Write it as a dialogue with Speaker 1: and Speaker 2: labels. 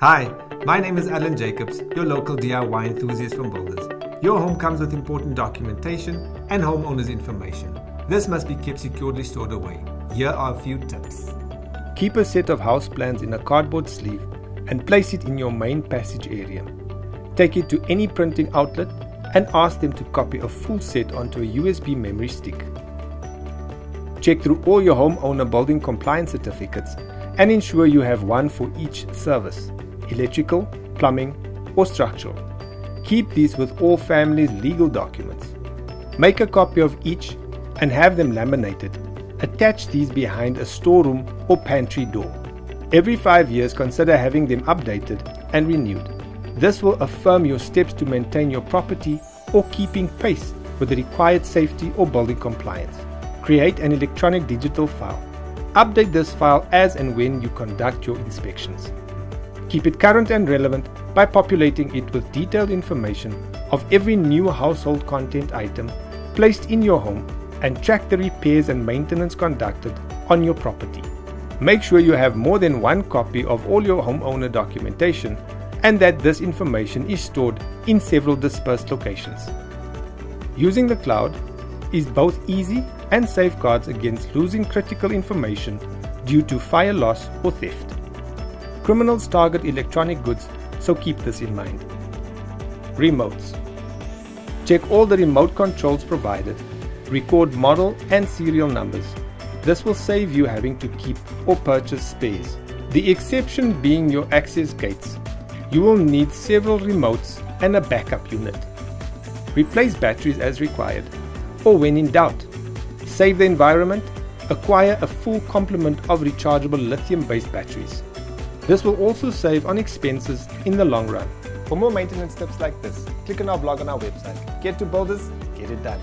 Speaker 1: Hi, my name is Alan Jacobs, your local DIY enthusiast from Builders. Your home comes with important documentation and homeowners information. This must be kept securely stored away. Here are a few tips.
Speaker 2: Keep a set of house plans in a cardboard sleeve and place it in your main passage area. Take it to any printing outlet and ask them to copy a full set onto a USB memory stick. Check through all your homeowner building compliance certificates and ensure you have one for each service electrical, plumbing, or structural. Keep these with all families' legal documents. Make a copy of each and have them laminated. Attach these behind a storeroom or pantry door. Every five years, consider having them updated and renewed. This will affirm your steps to maintain your property or keeping pace with the required safety or building compliance. Create an electronic digital file. Update this file as and when you conduct your inspections. Keep it current and relevant by populating it with detailed information of every new household content item placed in your home and track the repairs and maintenance conducted on your property. Make sure you have more than one copy of all your homeowner documentation and that this information is stored in several dispersed locations. Using the cloud is both easy and safeguards against losing critical information due to fire loss or theft. Criminals target electronic goods, so keep this in mind. Remotes. Check all the remote controls provided. Record model and serial numbers. This will save you having to keep or purchase spares. The exception being your access gates. You will need several remotes and a backup unit. Replace batteries as required or when in doubt. Save the environment. Acquire a full complement of rechargeable lithium based batteries. This will also save on expenses in the long run.
Speaker 1: For more maintenance tips like this, click on our blog on our website. Get to Builders, get it done.